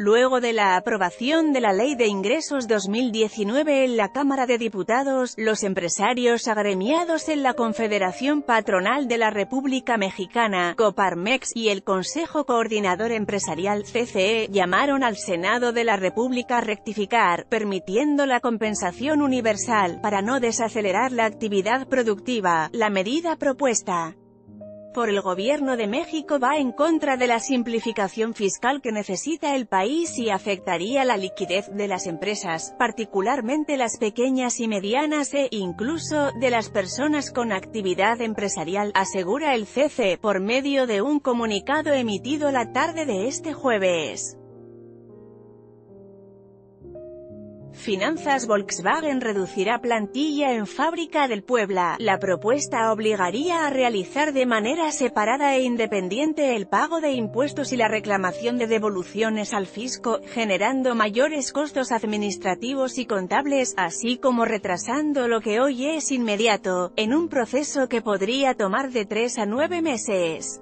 Luego de la aprobación de la Ley de Ingresos 2019 en la Cámara de Diputados, los empresarios agremiados en la Confederación Patronal de la República Mexicana, Coparmex, y el Consejo Coordinador Empresarial, CCE, llamaron al Senado de la República a rectificar, permitiendo la compensación universal, para no desacelerar la actividad productiva, la medida propuesta por el Gobierno de México va en contra de la simplificación fiscal que necesita el país y afectaría la liquidez de las empresas, particularmente las pequeñas y medianas e, incluso, de las personas con actividad empresarial, asegura el CC, por medio de un comunicado emitido la tarde de este jueves. Finanzas Volkswagen reducirá plantilla en Fábrica del Puebla. La propuesta obligaría a realizar de manera separada e independiente el pago de impuestos y la reclamación de devoluciones al fisco, generando mayores costos administrativos y contables, así como retrasando lo que hoy es inmediato, en un proceso que podría tomar de 3 a 9 meses.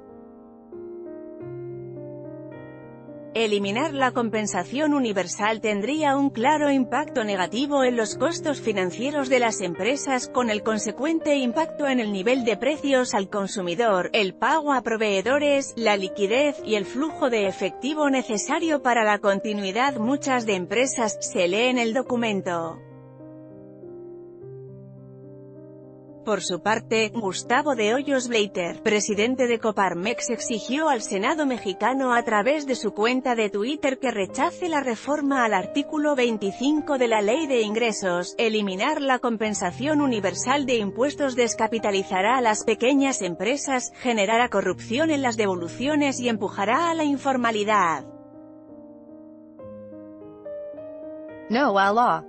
Eliminar la compensación universal tendría un claro impacto negativo en los costos financieros de las empresas con el consecuente impacto en el nivel de precios al consumidor, el pago a proveedores, la liquidez y el flujo de efectivo necesario para la continuidad muchas de empresas, se lee en el documento. Por su parte, Gustavo de Hoyos Bleiter, presidente de Coparmex exigió al Senado mexicano a través de su cuenta de Twitter que rechace la reforma al artículo 25 de la Ley de Ingresos, eliminar la compensación universal de impuestos descapitalizará a las pequeñas empresas, generará corrupción en las devoluciones y empujará a la informalidad. No a